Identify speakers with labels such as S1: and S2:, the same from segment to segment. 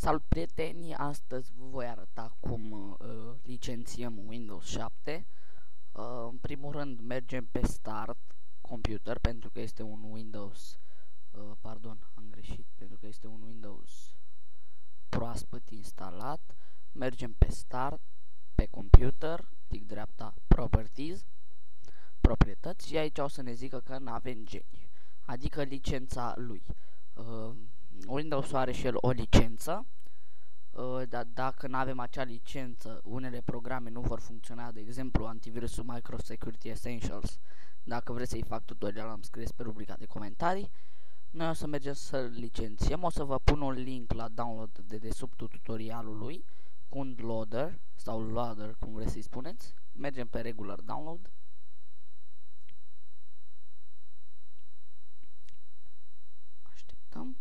S1: Salut prieteni, astăzi vă voi arăta cum uh, licențiem Windows 7 uh, În primul rând mergem pe Start Computer pentru că este un Windows uh, Pardon, am greșit, pentru că este un Windows proaspăt instalat. Mergem pe Start, pe Computer, click dreapta Properties Proprietăți și aici o să ne zică că nu avem geni Adică licența lui. Uh, Windows are și el o licență, uh, dar dacă nu avem acea licență, unele programe nu vor funcționa, de exemplu antivirusul Microsecurity Essentials. Dacă vreți să-i fac tutorial, am scris pe rubrica de comentarii. Noi o să mergem să licențiem, o să vă pun un link la download de desubtul tutorialului cu un loader sau loader, cum vreți să-i spuneți. Mergem pe regular download. Așteptăm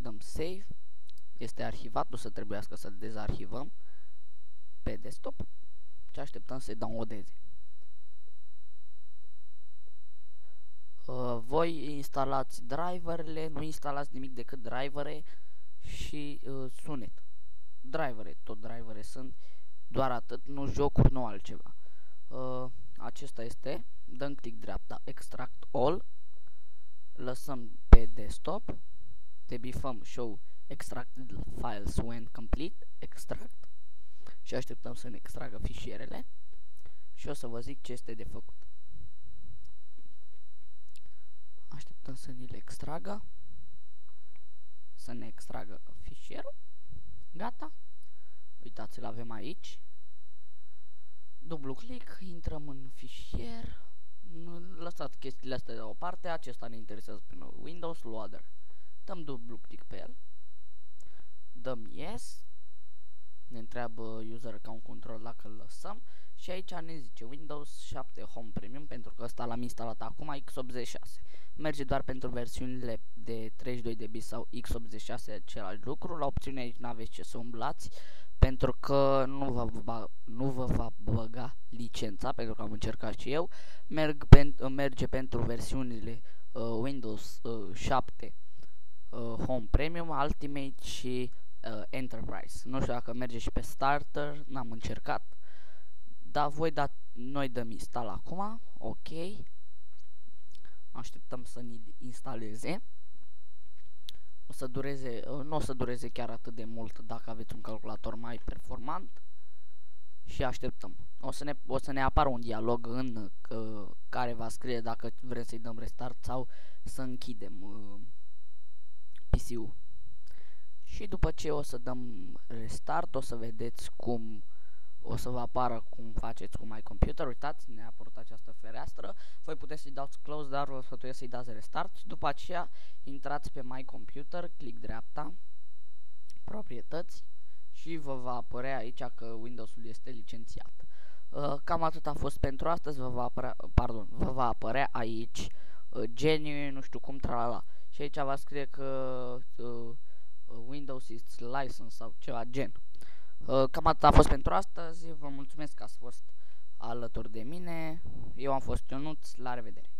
S1: dăm save, este arhivat, nu să trebuiască să-l dezarhivăm pe desktop și așteptăm să-i downloadeze. Uh, voi instalați driverele, nu instalați nimic decât drivere și uh, sunet. Drivere, tot drivere sunt, doar atât, nu jocuri, nu altceva. Uh, acesta este, dăm click dreapta, extract all, lăsăm pe desktop, debifăm show extracted files when complete, extract și așteptăm să ne extragă fișierele și o să vă zic ce este de făcut. Așteptăm să ne le extragă, să ne extragă fișierul, gata, uitați-l avem aici, dublu click, intrăm în fișier, lăsați chestiile astea de o parte, acesta ne interesează pe noi, Windows Loader dăm dublu click pe el, dăm yes, ne întreabă user account control dacă îl lăsăm și aici ne zice Windows 7 Home Premium pentru că ăsta l-am instalat acum x86. Merge doar pentru versiunile de 32 de bit sau x86 același lucru. La opțiune aici n-aveți ce să umblați pentru că nu vă, nu vă va băga licența pentru că am încercat și eu. Merg pen, merge pentru versiunile uh, Windows uh, 7 uh, Home Premium, Ultimate și uh, Enterprise. Nu știu dacă merge și pe Starter, n-am încercat. Dar voi da, noi dăm install acum, ok. Așteptăm să ne instaleze. O să dureze, uh, nu o să dureze chiar atât de mult dacă aveți un calculator mai performant. Și așteptăm. O să ne, o să ne apară un dialog în uh, care va scrie dacă vrem să-i dăm restart sau să închidem uh, PC-ul. Și după ce o să dăm restart, o să vedeți cum o să vă apară cum faceți cu My Computer. Uitați, ne-a apărut această fereastră. Voi puteți să-i dați close, dar vă sfătuiesc să-i dați restart. Și după aceea intrați pe My Computer, click dreapta, proprietăți și vă va apărea aici că Windows-ul este licențiat. Uh, cam atât a fost pentru astăzi, vă va apărea, pardon, vă va apărea aici uh, geniu, nu știu cum, tralala și aici va scrie că uh, Windows is license sau ceva gen. Uh, cam atât a fost pentru astăzi, vă mulțumesc că ați fost alături de mine, eu am fost Ionuț, la revedere!